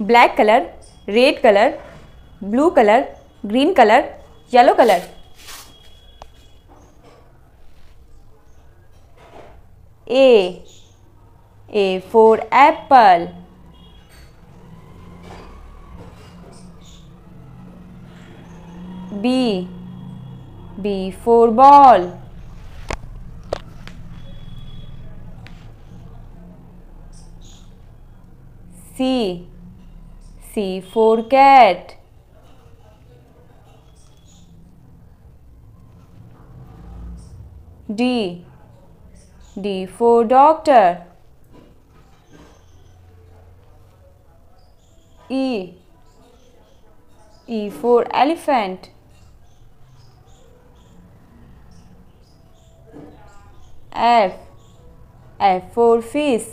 Black colour, red colour, blue colour, green colour, yellow colour. A A, for, apple. B B, for, ball. C C for cat D. D for doctor. E. E for elephant. F. F for fish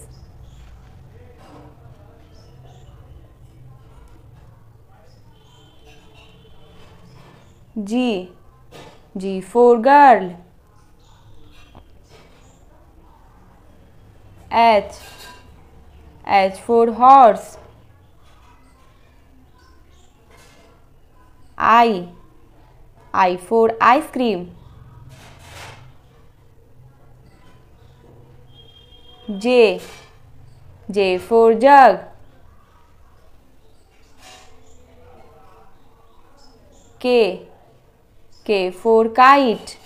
G G for girl H H for horse I I for ice cream J J for jug K K for kite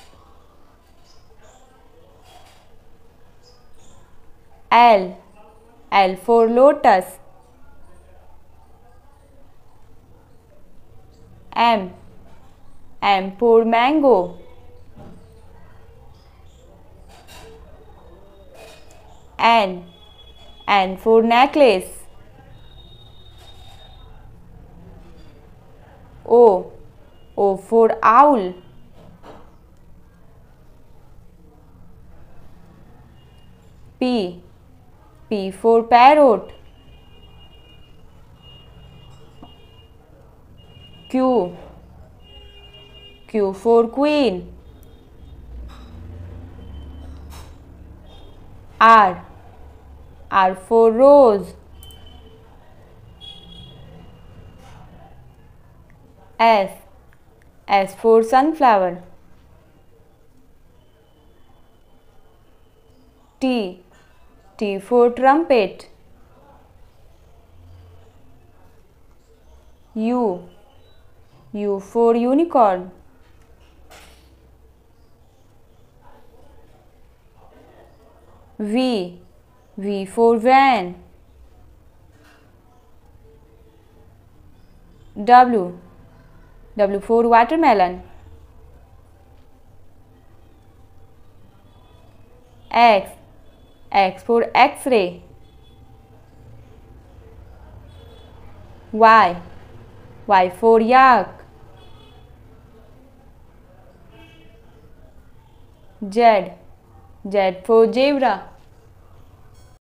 L L for lotus M M for mango N N for necklace O O for owl P P for parrot Q Q for queen R R for rose S S for sunflower T T for trumpet U U for unicorn V V for van W W for watermelon X X for X-ray Y Y for yak Z Z for zebra